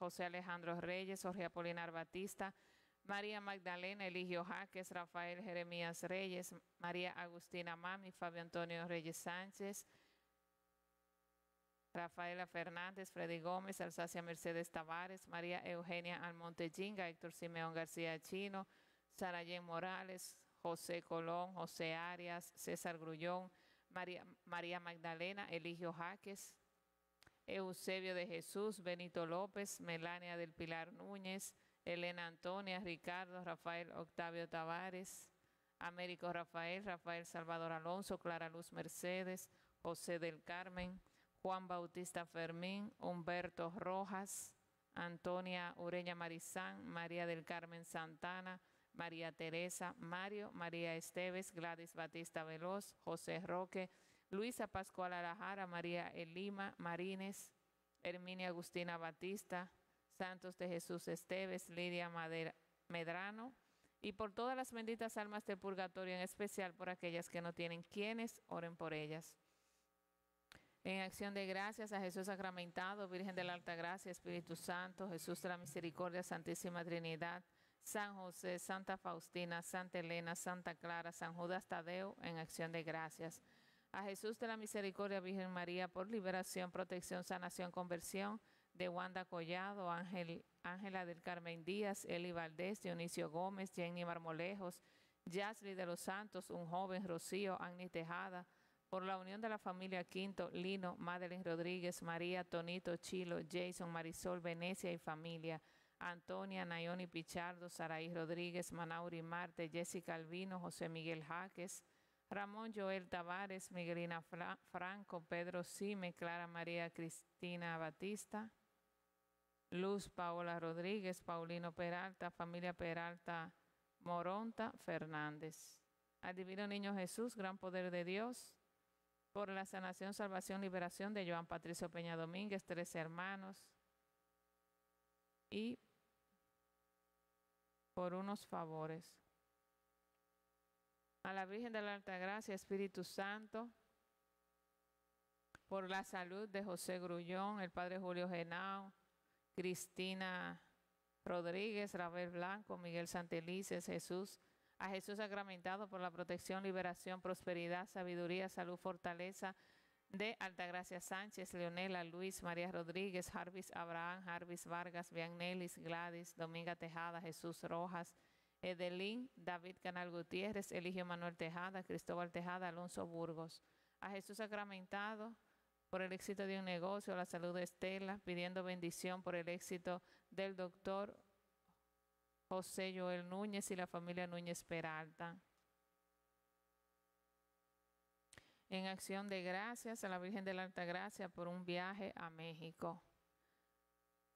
José Alejandro Reyes, Jorge Apolinar Batista, María Magdalena Eligio Jaques, Rafael Jeremías Reyes, María Agustina Mami, Fabio Antonio Reyes Sánchez, Rafaela Fernández, Freddy Gómez, Alsacia Mercedes Tavares, María Eugenia Almonte Ginga, Héctor Simeón García Chino, Sarayen Morales, José Colón, José Arias, César Grullón, María, María Magdalena, Eligio Jaques, Eusebio de Jesús, Benito López, Melania del Pilar Núñez, Elena Antonia, Ricardo, Rafael Octavio Tavares, Américo Rafael, Rafael Salvador Alonso, Clara Luz Mercedes, José del Carmen, Juan Bautista Fermín, Humberto Rojas, Antonia Ureña Marizán, María del Carmen Santana, María Teresa, Mario, María Esteves, Gladys Batista Veloz, José Roque, Luisa Pascual Alajara, María Elima Marines, Herminia Agustina Batista, Santos de Jesús Esteves, Lidia Medrano, y por todas las benditas almas del purgatorio, en especial por aquellas que no tienen quienes oren por ellas. En acción de gracias a Jesús sacramentado, Virgen de la Alta Gracia, Espíritu Santo, Jesús de la Misericordia, Santísima Trinidad, San José, Santa Faustina, Santa Elena, Santa Clara, San Judas Tadeo, en acción de gracias. A Jesús de la Misericordia, Virgen María, por liberación, protección, sanación, conversión, de Wanda Collado, Ángel, Ángela del Carmen Díaz, Eli Valdés, Dionisio Gómez, Jenny Marmolejos, Yasli de los Santos, un joven, Rocío, Agni Tejada, por la unión de la familia Quinto, Lino, Madeline Rodríguez, María, Tonito, Chilo, Jason, Marisol, Venecia y familia, Antonia, Nayoni Pichardo, Saraí Rodríguez, Manauri Marte, Jessica Albino, José Miguel Jaques, Ramón Joel Tavares, Miguelina Franco, Pedro Sime, Clara María Cristina Batista, Luz Paola Rodríguez, Paulino Peralta, familia Peralta Moronta Fernández. Al Divino Niño Jesús, gran poder de Dios, por la sanación, salvación, liberación de Joan Patricio Peña Domínguez, tres hermanos, y por unos favores. A la Virgen de la Alta Gracia, Espíritu Santo, por la salud de José Grullón, el Padre Julio Genao, Cristina Rodríguez, Rafael Blanco, Miguel Santelices, Jesús a Jesús sacramentado por la protección, liberación, prosperidad, sabiduría, salud, fortaleza de Altagracia Sánchez, Leonela, Luis, María Rodríguez, Jarvis Abraham, Jarvis Vargas, Viannelis, Gladys, Dominga Tejada, Jesús Rojas, Edelín, David Canal Gutiérrez, Eligio Manuel Tejada, Cristóbal Tejada, Alonso Burgos. A Jesús sacramentado por el éxito de un negocio, la salud de Estela, pidiendo bendición por el éxito del doctor José Joel Núñez y la familia Núñez Peralta. En acción de gracias a la Virgen de la Alta Gracia por un viaje a México.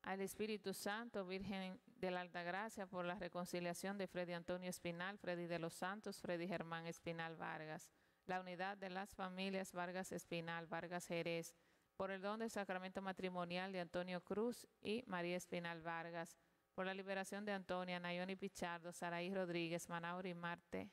Al Espíritu Santo, Virgen de la Alta Gracia, por la reconciliación de Freddy Antonio Espinal, Freddy de los Santos, Freddy Germán Espinal Vargas. La unidad de las familias Vargas Espinal, Vargas Jerez, por el don del sacramento matrimonial de Antonio Cruz y María Espinal Vargas por la liberación de Antonia, Nayoni Pichardo, Saraí Rodríguez, Manauri Marte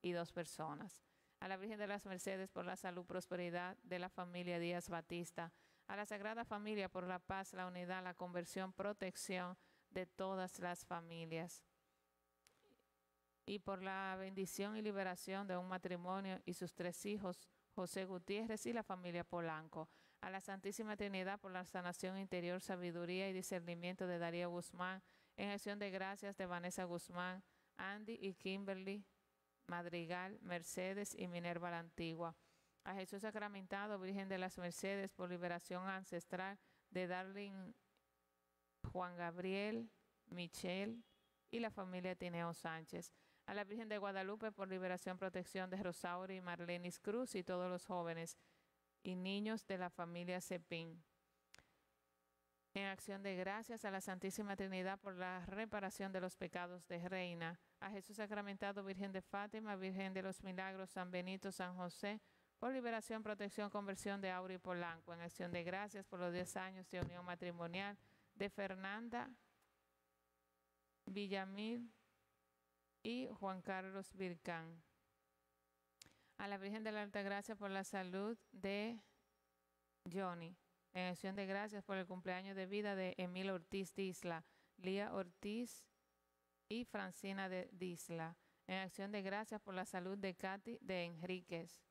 y dos personas. A la Virgen de las Mercedes por la salud, prosperidad de la familia Díaz Batista. A la Sagrada Familia por la paz, la unidad, la conversión, protección de todas las familias. Y por la bendición y liberación de un matrimonio y sus tres hijos, José Gutiérrez y la familia Polanco. A la Santísima Trinidad por la sanación interior, sabiduría y discernimiento de Darío Guzmán. En acción de gracias de Vanessa Guzmán, Andy y Kimberly Madrigal, Mercedes y Minerva la Antigua. A Jesús sacramentado, Virgen de las Mercedes, por liberación ancestral de Darling Juan Gabriel, Michelle y la familia Tineo Sánchez a la Virgen de Guadalupe por liberación, protección de Rosauri y Marlenis Cruz y todos los jóvenes y niños de la familia Cepín. En acción de gracias a la Santísima Trinidad por la reparación de los pecados de Reina, a Jesús sacramentado, Virgen de Fátima, Virgen de los Milagros, San Benito, San José, por liberación, protección, conversión de Auri Polanco. En acción de gracias por los 10 años de unión matrimonial de Fernanda Villamil y Juan Carlos Vircán. A la Virgen de la Alta Gracia por la salud de Johnny. En acción de gracias por el cumpleaños de vida de Emil Ortiz Disla, Lía Ortiz y Francina de Disla. En acción de gracias por la salud de Katy de Enríquez.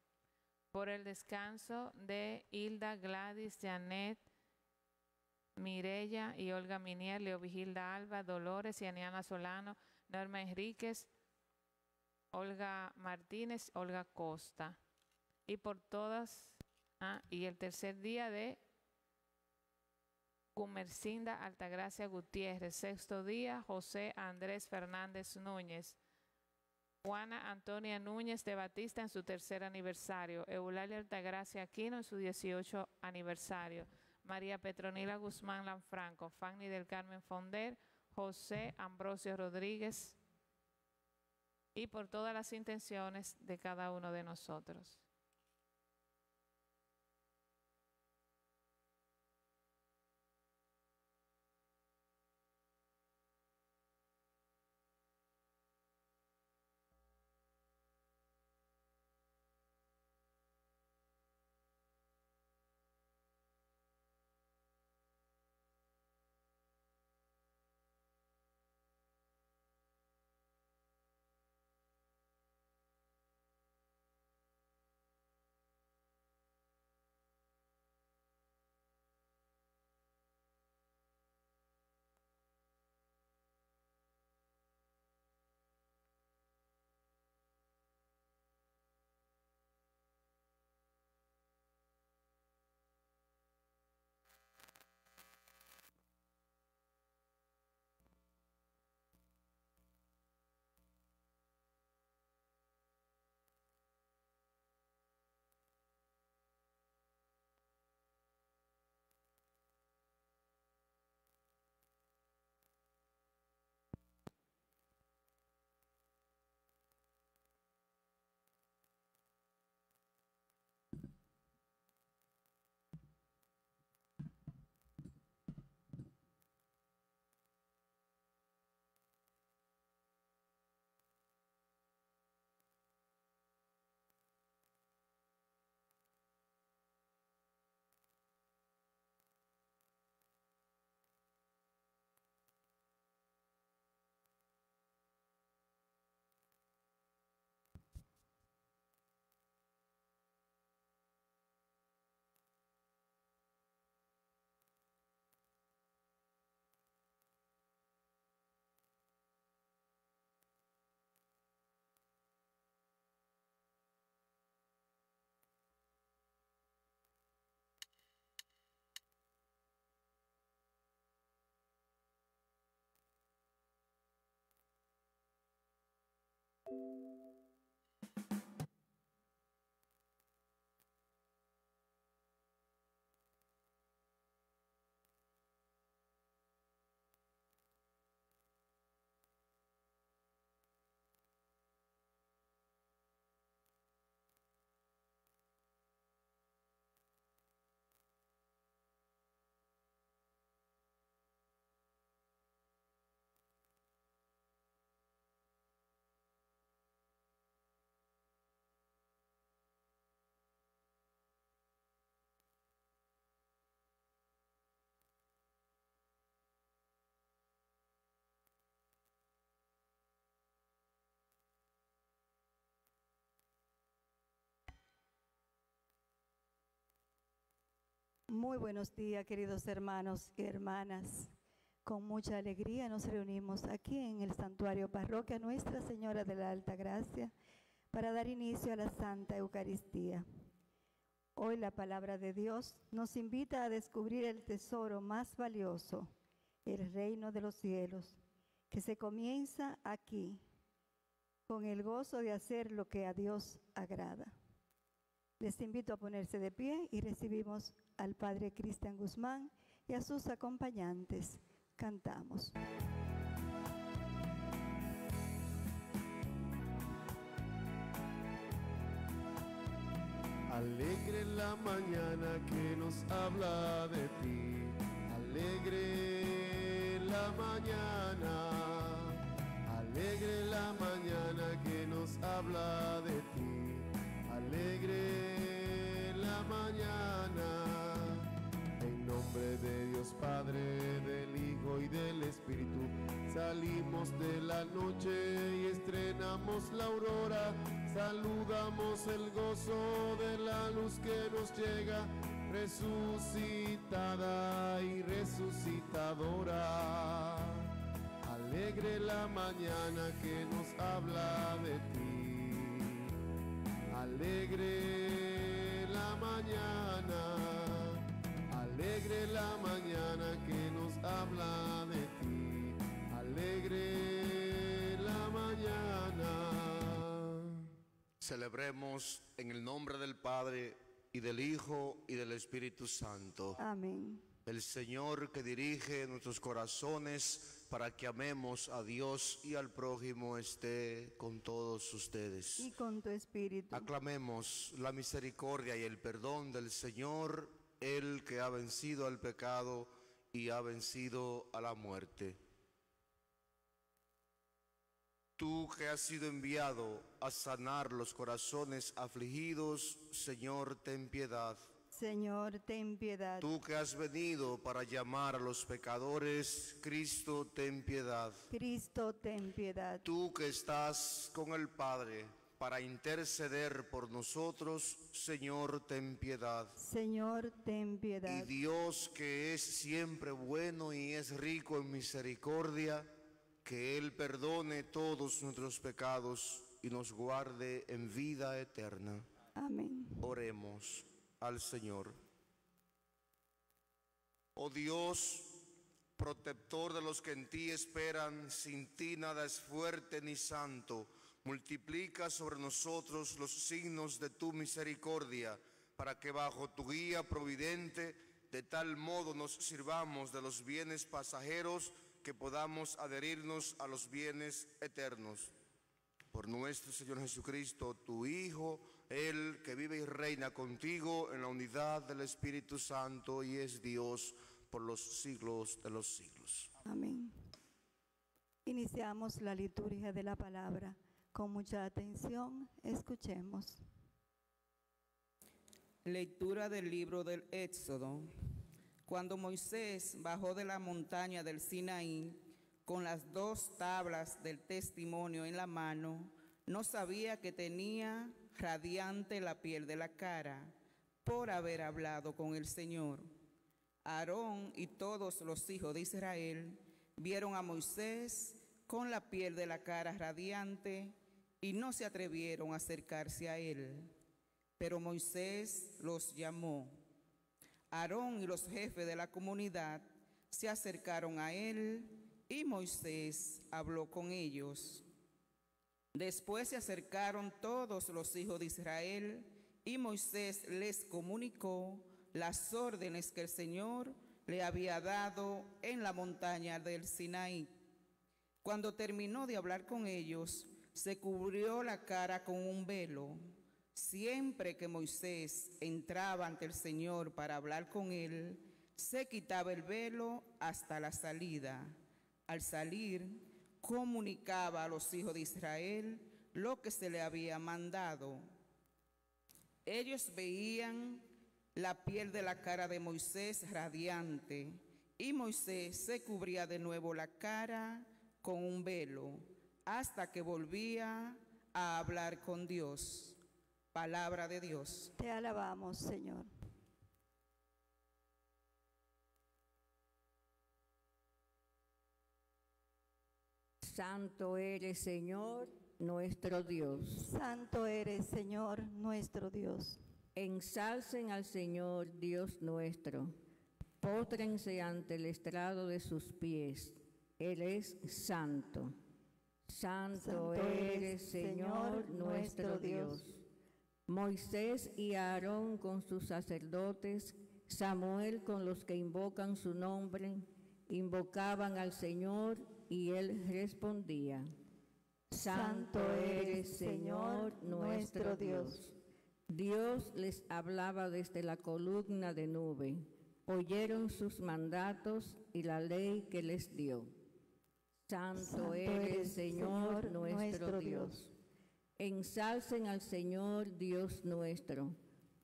Por el descanso de Hilda Gladys Janet Mirella y Olga Minier, Leo Vigilda Alba, Dolores y Aniana Solano, Norma Enríquez, Olga Martínez, Olga Costa. Y por todas, ah, y el tercer día de Cumercinda Altagracia Gutiérrez. Sexto día, José Andrés Fernández Núñez. Juana Antonia Núñez de Batista en su tercer aniversario. Eulalia Altagracia Aquino en su 18 aniversario. María Petronila Guzmán Lanfranco, Fanny del Carmen Fonder, José Ambrosio Rodríguez y por todas las intenciones de cada uno de nosotros. Muy buenos días, queridos hermanos y hermanas. Con mucha alegría nos reunimos aquí en el santuario parroquia Nuestra Señora de la Alta Gracia para dar inicio a la Santa Eucaristía. Hoy la palabra de Dios nos invita a descubrir el tesoro más valioso, el reino de los cielos, que se comienza aquí, con el gozo de hacer lo que a Dios agrada. Les invito a ponerse de pie y recibimos al Padre Cristian Guzmán y a sus acompañantes. Cantamos. Alegre la mañana que nos habla de ti, alegre la mañana, alegre la mañana que nos habla de alegre la mañana, en Dios Padre, del Hijo y del Espíritu. Salimos de la noche y estrenamos la aurora. Saludamos el gozo de la luz que nos llega, resucitada y resucitadora. Alegre la mañana que nos habla de ti. Alegre la mañana. Alegre la mañana que nos habla de ti. Alegre la mañana. Celebremos en el nombre del Padre y del Hijo y del Espíritu Santo. Amén. El Señor que dirige nuestros corazones para que amemos a Dios y al prójimo esté con todos ustedes. Y con tu espíritu. Aclamemos la misericordia y el perdón del Señor, el que ha vencido al pecado y ha vencido a la muerte. Tú que has sido enviado a sanar los corazones afligidos, Señor, ten piedad. Señor, ten piedad. Tú que has venido para llamar a los pecadores, Cristo, ten piedad. Cristo, ten piedad. Tú que estás con el Padre para interceder por nosotros, Señor, ten piedad. Señor, ten Y piedad. Dios que es siempre bueno y es rico en misericordia, que Él perdone todos nuestros pecados y nos guarde en vida eterna. Amén. Oremos al Señor. Oh Dios, protector de los que en ti esperan, sin ti nada es fuerte ni santo. Multiplica sobre nosotros los signos de tu misericordia, para que bajo tu guía providente, de tal modo nos sirvamos de los bienes pasajeros que podamos adherirnos a los bienes eternos por nuestro Señor Jesucristo, tu Hijo, Él que vive y reina contigo en la unidad del Espíritu Santo y es Dios por los siglos de los siglos. Amén. Iniciamos la liturgia de la palabra. Con mucha atención, escuchemos. Lectura del libro del Éxodo. Cuando Moisés bajó de la montaña del Sinaí con las dos tablas del testimonio en la mano, no sabía que tenía radiante la piel de la cara por haber hablado con el Señor. Aarón y todos los hijos de Israel vieron a Moisés con la piel de la cara radiante y no se atrevieron a acercarse a él. Pero Moisés los llamó. Aarón y los jefes de la comunidad se acercaron a él y Moisés habló con ellos. Después se acercaron todos los hijos de Israel y Moisés les comunicó las órdenes que el Señor le había dado en la montaña del Sinaí. Cuando terminó de hablar con ellos, se cubrió la cara con un velo. Siempre que Moisés entraba ante el Señor para hablar con él, se quitaba el velo hasta la salida. Al salir, comunicaba a los hijos de Israel lo que se le había mandado. Ellos veían la piel de la cara de Moisés radiante y Moisés se cubría de nuevo la cara con un velo hasta que volvía a hablar con Dios. Palabra de Dios. Te alabamos, Señor. Santo eres, Señor, nuestro Dios. Santo eres, Señor, nuestro Dios. Ensalcen al Señor, Dios nuestro. Pótrense ante el estrado de sus pies. Él es santo. Santo, Santo eres, Señor, nuestro Dios. Dios. Moisés y Aarón con sus sacerdotes, Samuel con los que invocan su nombre, invocaban al Señor y él respondía. Santo eres, Señor, nuestro Dios. Dios les hablaba desde la columna de nube. Oyeron sus mandatos y la ley que les dio. Santo, Santo eres, Señor, nuestro Dios. Dios. Ensalcen al Señor Dios nuestro.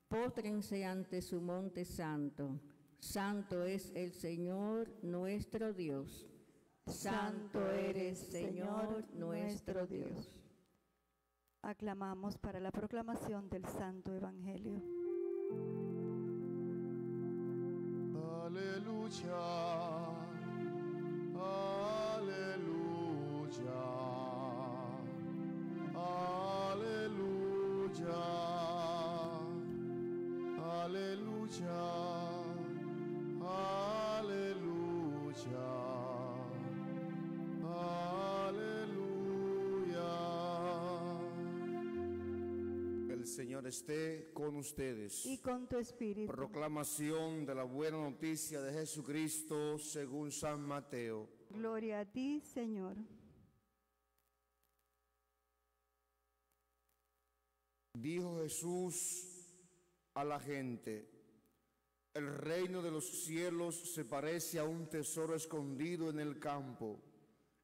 Pótrense ante su monte santo. Santo es el Señor nuestro Dios. Santo eres, Señor nuestro Dios. Aclamamos para la proclamación del Santo Evangelio. Aleluya. Aleluya. Aleluya. Esté con ustedes. Y con tu espíritu. Proclamación de la buena noticia de Jesucristo según San Mateo. Gloria a ti, Señor. Dijo Jesús a la gente, el reino de los cielos se parece a un tesoro escondido en el campo.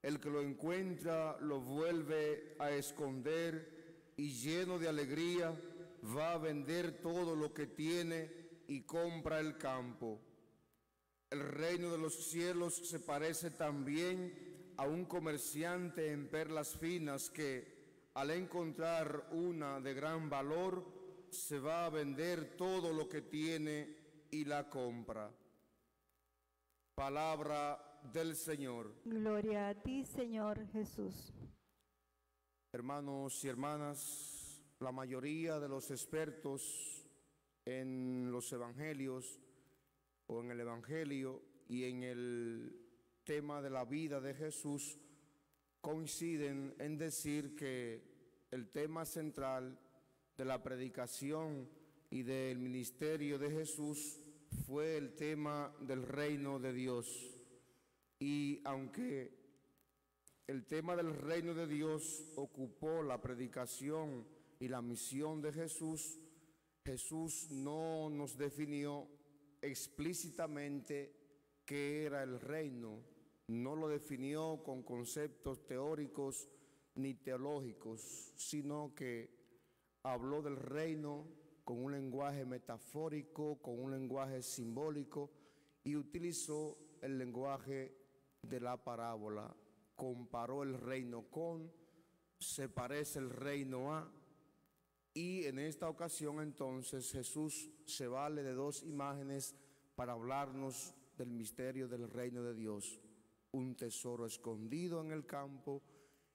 El que lo encuentra lo vuelve a esconder y lleno de alegría va a vender todo lo que tiene y compra el campo. El reino de los cielos se parece también a un comerciante en perlas finas que al encontrar una de gran valor se va a vender todo lo que tiene y la compra. Palabra del Señor. Gloria a ti, Señor Jesús. Hermanos y hermanas, la mayoría de los expertos en los evangelios o en el evangelio y en el tema de la vida de Jesús coinciden en decir que el tema central de la predicación y del ministerio de Jesús fue el tema del reino de Dios. Y aunque el tema del reino de Dios ocupó la predicación y la misión de Jesús, Jesús no nos definió explícitamente qué era el reino, no lo definió con conceptos teóricos ni teológicos, sino que habló del reino con un lenguaje metafórico, con un lenguaje simbólico y utilizó el lenguaje de la parábola. Comparó el reino con, se parece el reino a, y en esta ocasión entonces Jesús se vale de dos imágenes para hablarnos del misterio del reino de Dios. Un tesoro escondido en el campo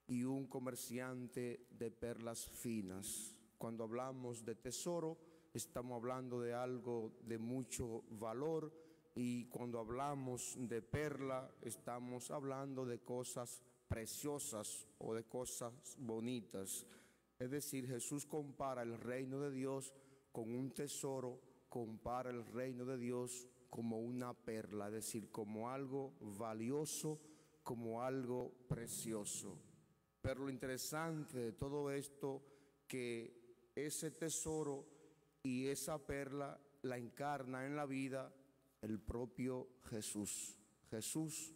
y un comerciante de perlas finas. Cuando hablamos de tesoro, estamos hablando de algo de mucho valor y cuando hablamos de perla, estamos hablando de cosas preciosas o de cosas bonitas. Es decir, Jesús compara el reino de Dios con un tesoro, compara el reino de Dios como una perla, es decir, como algo valioso, como algo precioso. Pero lo interesante de todo esto, que ese tesoro y esa perla la encarna en la vida el propio Jesús. Jesús,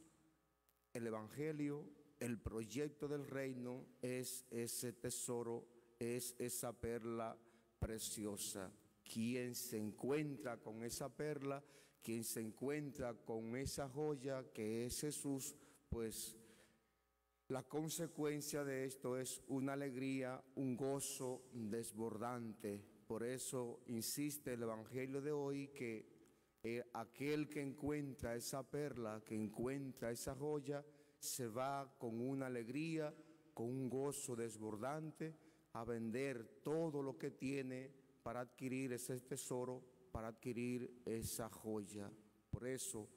el Evangelio, el proyecto del reino es ese tesoro, es esa perla preciosa. Quien se encuentra con esa perla, quien se encuentra con esa joya que es Jesús, pues la consecuencia de esto es una alegría, un gozo desbordante. Por eso insiste el Evangelio de hoy que eh, aquel que encuentra esa perla, que encuentra esa joya, se va con una alegría, con un gozo desbordante a vender todo lo que tiene para adquirir ese tesoro, para adquirir esa joya. Por eso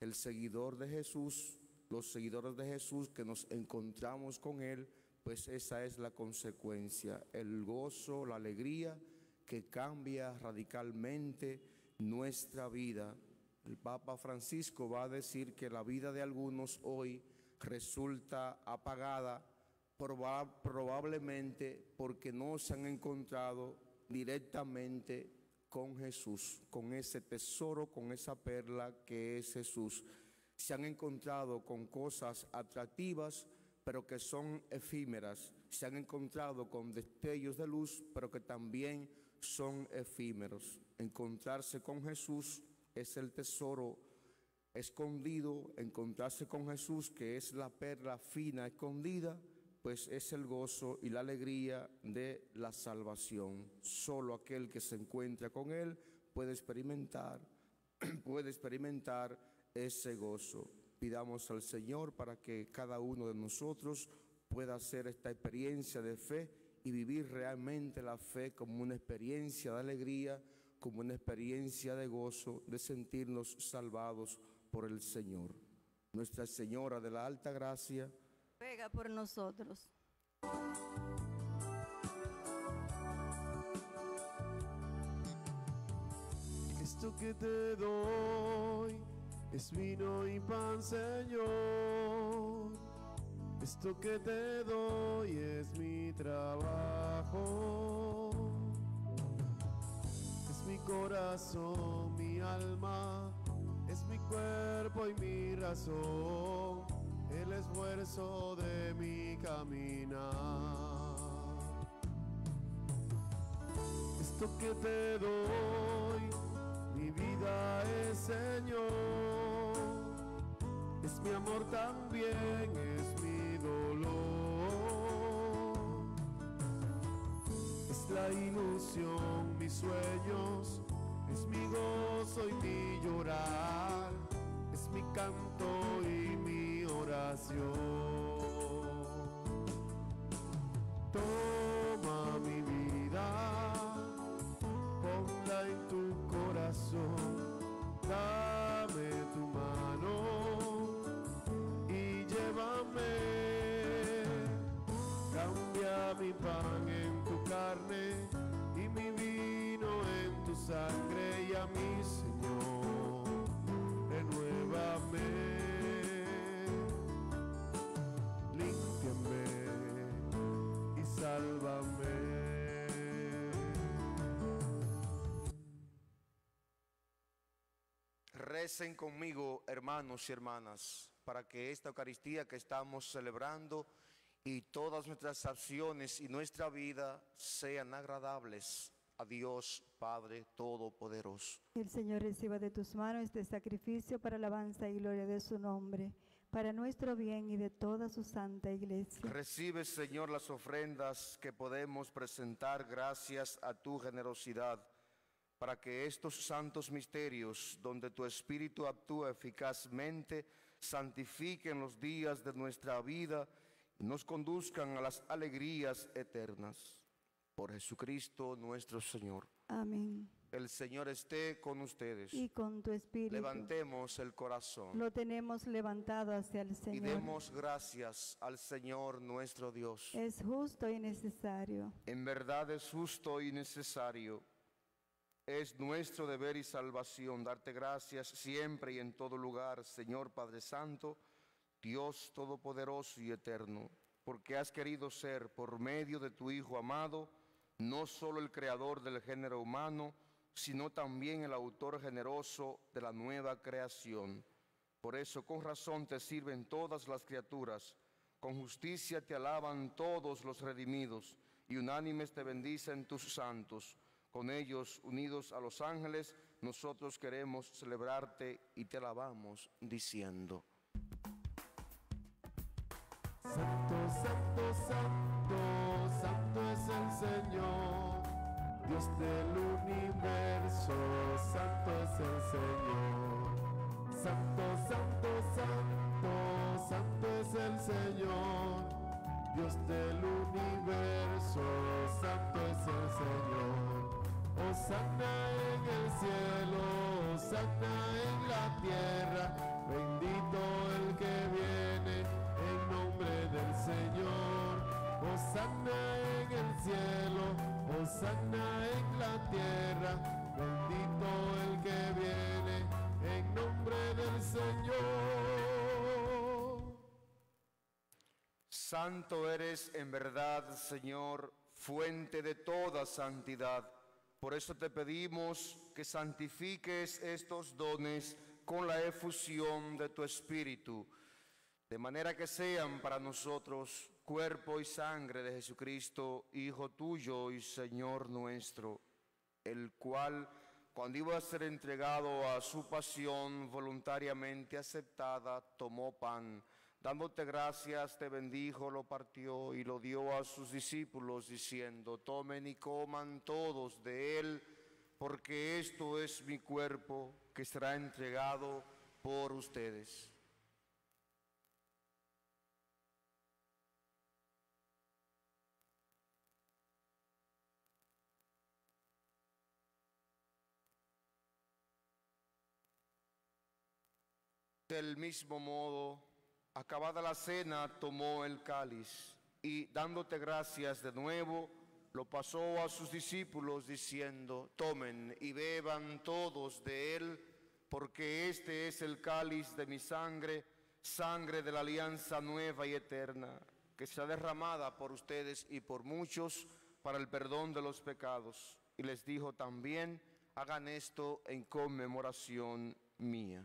el seguidor de Jesús los seguidores de Jesús que nos encontramos con Él, pues esa es la consecuencia, el gozo, la alegría que cambia radicalmente nuestra vida. El Papa Francisco va a decir que la vida de algunos hoy resulta apagada proba- probablemente porque no se han encontrado directamente con Jesús, con ese tesoro, con esa perla que es Jesús se han encontrado con cosas atractivas, pero que son efímeras. Se han encontrado con destellos de luz, pero que también son efímeros. Encontrarse con Jesús es el tesoro escondido, encontrarse con Jesús, que es la perla fina escondida, pues es el gozo y la alegría de la salvación. Solo aquel que se encuentra con Él puede experimentar, puede experimentar ese gozo. Pidamos al Señor para que cada uno de nosotros pueda hacer esta experiencia de fe y vivir realmente la fe como una experiencia de alegría, como una experiencia de gozo, de sentirnos salvados por el Señor. Nuestra Señora de la Alta Gracia, ruega por nosotros. Esto que te doy es vino y pan, Señor. Esto que te doy es mi trabajo. Es mi corazón, mi alma, cuerpo y mi razón, el esfuerzo de mi caminar. Esto que te doy, mi vida es Señor, es mi amor también, es mi dolor, es la ilusión, mis sueños, es mi gozo y mi llorar, mi canto y mi oración. Recen conmigo, hermanos y hermanas, para que esta Eucaristía que estamos celebrando y todas nuestras acciones y nuestra vida sean agradables a Dios Padre Todopoderoso. El Señor reciba de tus manos este sacrificio para alabanza y gloria de su nombre, para nuestro bien y de toda su santa iglesia. Recibe, Señor, las ofrendas que podemos presentar gracias a tu generosidad, para que estos santos misterios, donde tu Espíritu actúa eficazmente, santifiquen los días de nuestra vida y nos conduzcan a las alegrías eternas. Por Jesucristo nuestro Señor. Amén. El Señor esté con ustedes. Y con tu espíritu. Levantemos el corazón Lo tenemos levantado hacia el y Señor. demos gracias al Señor nuestro Dios. Es justo y necesario. En verdad es justo y necesario. Es nuestro deber y salvación darte gracias siempre y en todo lugar, Señor Padre Santo, Dios Todopoderoso y Eterno, porque has querido ser por medio de tu Hijo amado, no solo el creador del género humano, sino también el autor generoso de la nueva creación. Por eso con razón te sirven todas las criaturas, con justicia te alaban todos los redimidos, y unánimes te bendicen tus santos. Con ellos, unidos a los ángeles, nosotros queremos celebrarte y te alabamos, diciendo. Santo, santo, santo, santo es el Señor, Dios del universo, santo es el Señor. Santo, santo, santo, santo es el Señor, Dios del universo, santo es el Señor. Osana en el cielo, Osana en la tierra, bendito el que viene en nombre del Señor. Osana en el cielo, Osana en la tierra, bendito el que viene en nombre del Señor. Santo eres en verdad, Señor, fuente de toda santidad. Por eso te pedimos que santifiques estos dones con la efusión de tu Espíritu, de manera que sean para nosotros cuerpo y sangre de Jesucristo, Hijo tuyo y Señor nuestro, el cual, cuando iba a ser entregado a su pasión voluntariamente aceptada, tomó pan. Dándote gracias, te bendijo, lo partió y lo dio a sus discípulos, diciendo, tomen y coman todos de él, porque esto es mi cuerpo que será entregado por ustedes. Del mismo modo, acabada la cena, tomó el cáliz y dándote gracias de nuevo, lo pasó a sus discípulos diciendo, tomen y beban todos de él, porque este es el cáliz de mi sangre, sangre de la alianza nueva y eterna, que será derramada por ustedes y por muchos para el perdón de los pecados. Y les dijo también, hagan esto en conmemoración mía.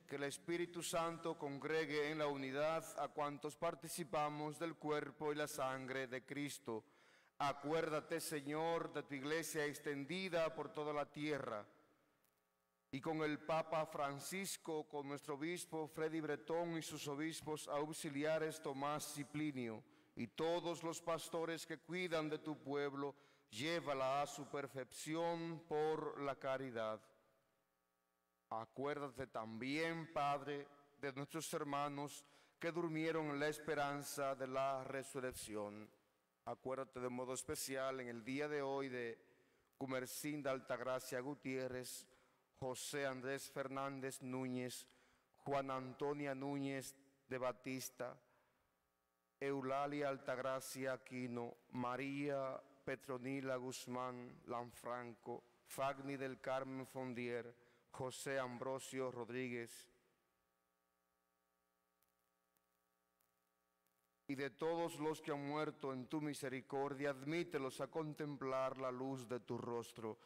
que el Espíritu Santo congregue en la unidad a cuantos participamos del cuerpo y la sangre de Cristo. Acuérdate, Señor, de tu iglesia extendida por toda la tierra y con el Papa Francisco, con nuestro obispo Freddy Bretón y sus obispos auxiliares Tomás y Plinio, y todos los pastores que cuidan de tu pueblo, llévala a su perfección por la caridad. Acuérdate también, Padre, de nuestros hermanos que durmieron en la esperanza de la resurrección. Acuérdate de modo especial en el día de hoy de Cumercinda Altagracia Gutiérrez, José Andrés Fernández Núñez, Juan Antonia Núñez de Batista, Eulalia Altagracia Aquino, María Petronila Guzmán Lanfranco, Fagni del Carmen Fondier, José Ambrosio Rodríguez, y de todos los que han muerto en tu misericordia, admítelos a contemplar la luz de tu rostro.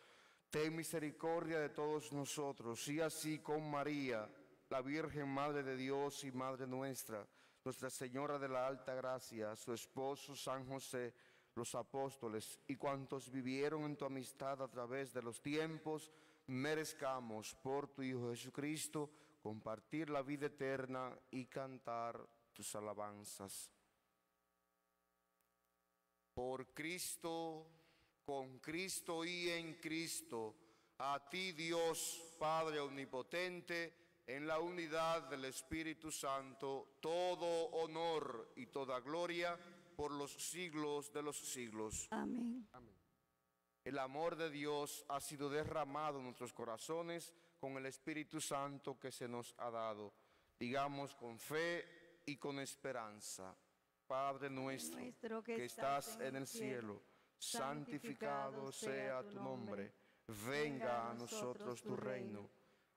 Ten misericordia de todos nosotros, y así con María, la Virgen Madre de Dios y Madre nuestra, Nuestra Señora de la Alta Gracia, su esposo San José, los apóstoles y cuantos vivieron en tu amistad a través de los tiempos, merezcamos por tu Hijo Jesucristo compartir la vida eterna y cantar tus alabanzas. Por Cristo, con Cristo y en Cristo, a ti Dios Padre Omnipotente, en la unidad del Espíritu Santo, todo honor y toda gloria por los siglos de los siglos. Amén. El amor de Dios ha sido derramado en nuestros corazones con el Espíritu Santo que se nos ha dado. Digamos con fe y con esperanza. Padre nuestro, Nuestro que estás en el cielo, santificado sea tu nombre. Venga a nosotros tu reino.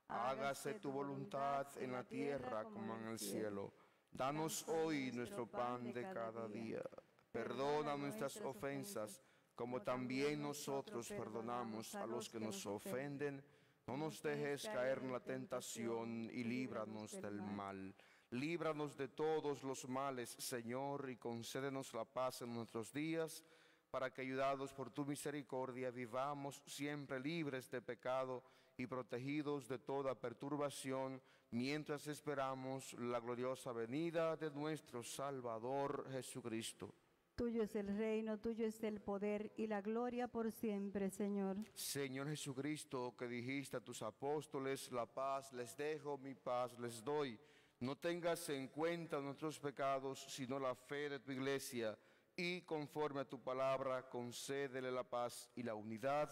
Hágase tu voluntad en la tierra como en el cielo. Danos hoy nuestro pan de cada día. Perdona nuestras ofensas como también nosotros perdonamos a los que nos ofenden. No nos dejes caer en la tentación y líbranos del mal. Líbranos de todos los males, Señor, y concédenos la paz en nuestros días, para que, ayudados por tu misericordia, vivamos siempre libres de pecado y protegidos de toda perturbación, mientras esperamos la gloriosa venida de nuestro Salvador Jesucristo. Tuyo es el reino, tuyo es el poder y la gloria por siempre, Señor. Señor Jesucristo, que dijiste a tus apóstoles, la paz les dejo, mi paz les doy. No tengas en cuenta nuestros pecados, sino la fe de tu iglesia, y conforme a tu palabra, concédele la paz y la unidad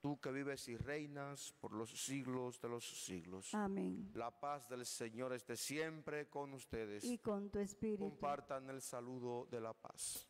tú que vives y reinas por los siglos de los siglos. Amén. La paz del Señor esté siempre con ustedes. Y con tu espíritu. Compartan el saludo de la paz.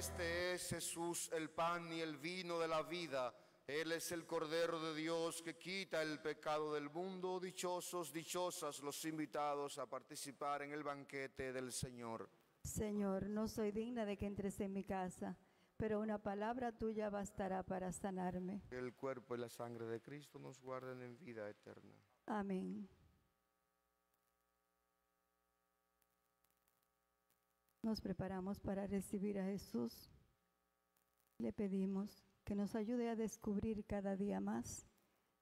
Este es Jesús, el pan y el vino de la vida. Él es el Cordero de Dios que quita el pecado del mundo. Dichosos, dichosas los invitados a participar en el banquete del Señor. Señor, no soy digna de que entres en mi casa, pero una palabra tuya bastará para sanarme. Que el cuerpo y la sangre de Cristo nos guarden en vida eterna. Amén. Nos preparamos para recibir a Jesús. Le pedimos que nos ayude a descubrir cada día más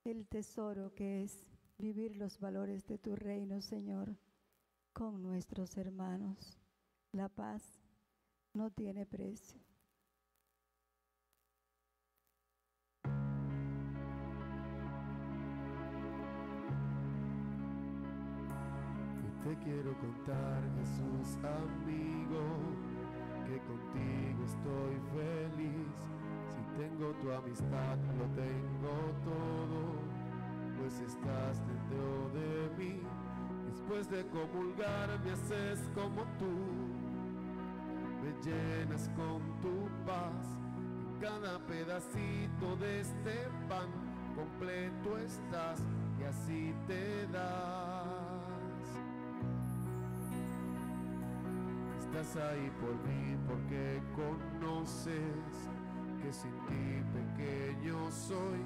el tesoro que es vivir los valores de tu reino, Señor, con nuestros hermanos. La paz no tiene precio. Te quiero contar, Jesús amigo, que contigo estoy feliz. Si tengo tu amistad, lo tengo todo, pues estás dentro de mí. Después de comulgar, me haces como tú, me llenas con tu paz. En cada pedacito de este pan, completo estás y así te das. Estás ahí por mí porque conoces que sin ti pequeño soy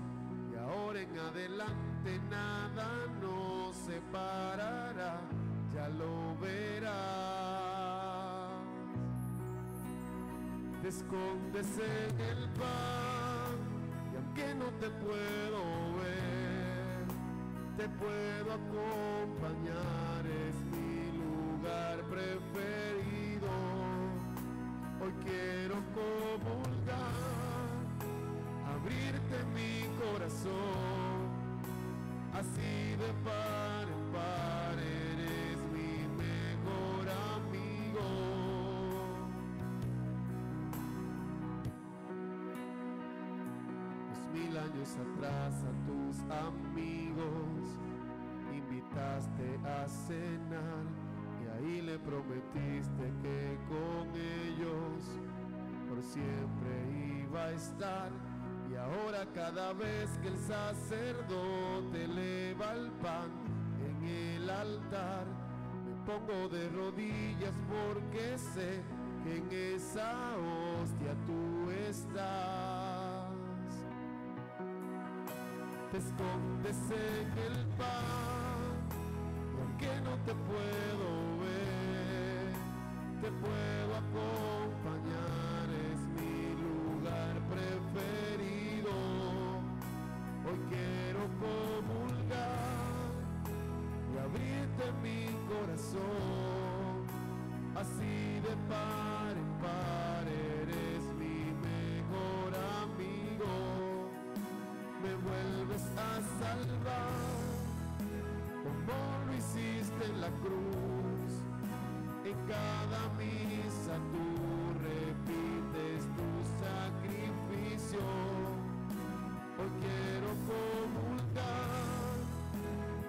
y ahora en adelante nada nos separará, ya lo verás. Te escondes en el pan y aunque no te puedo ver, te puedo acompañar, es mi lugar preferido. Hoy quiero comulgar, abrirte mi corazón, así de par en par eres mi mejor amigo. Dos mil años atrás a tus amigos invitaste a cenar ahí le prometiste que con ellos por siempre iba a estar. Y ahora cada vez que el sacerdote eleva el pan en el altar, me pongo de rodillas porque sé que en esa hostia tú estás te escondes en el pan, aunque no te puedo te puedo acompañar, cada misa tú repites tu sacrificio. Hoy quiero comulgar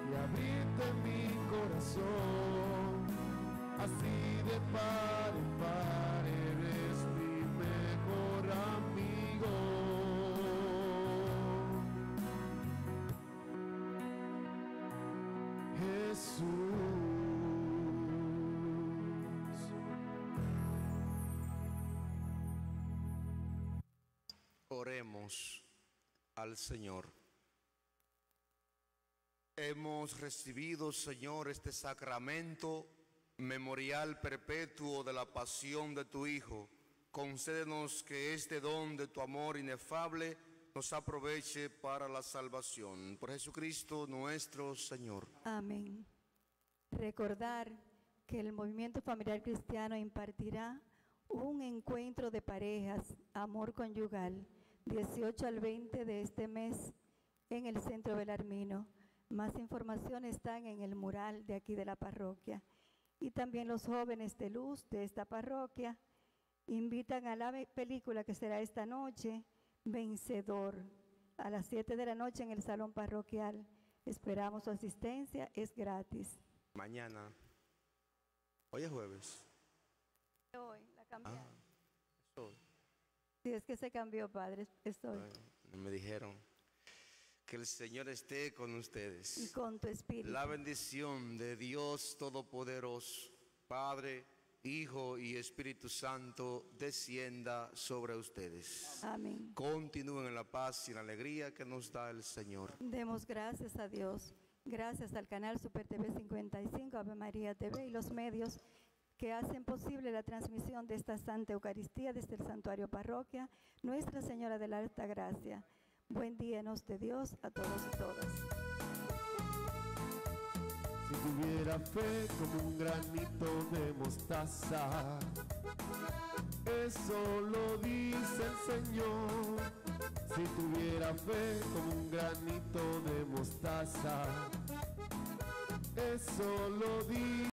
y abrirte mi corazón, así de paz. Al Señor. Hemos recibido, Señor, este sacramento memorial perpetuo de la pasión de tu Hijo. Concédenos que este don de tu amor inefable nos aproveche para la salvación. Por Jesucristo nuestro Señor. Amén. Recordar que el movimiento familiar cristiano impartirá un encuentro de parejas, amor conyugal, 18 al 20 de este mes en el centro Belarmino. Más información están en el mural de aquí de la parroquia. Y también los jóvenes de luz de esta parroquia invitan a la película que será esta noche, Vencedor, a las 7 de la noche en el salón parroquial. Esperamos su asistencia, es gratis. Mañana. Hoy es jueves. Hoy la cambiaron. Ah, eso, Si es que se cambió, padre, estoy. bueno, me dijeron. Que el Señor esté con Y ustedes. con tu espíritu. La bendición de Dios Todopoderoso, Padre, Hijo y Espíritu Santo, descienda sobre ustedes. Amén. Continúen en la paz y en la alegría que nos da el Señor. Demos gracias a Dios. Gracias al canal Super TV 55, Ave María TV y los medios que hacen posible la transmisión de esta Santa Eucaristía desde el Santuario Parroquia, Nuestra Señora de la Alta Gracia. Buen día nos de Dios a todos y todas. Si tuviera fe como un granito de mostaza, eso lo dice el Señor. Si tuviera fe como un granito de mostaza, eso lo dice.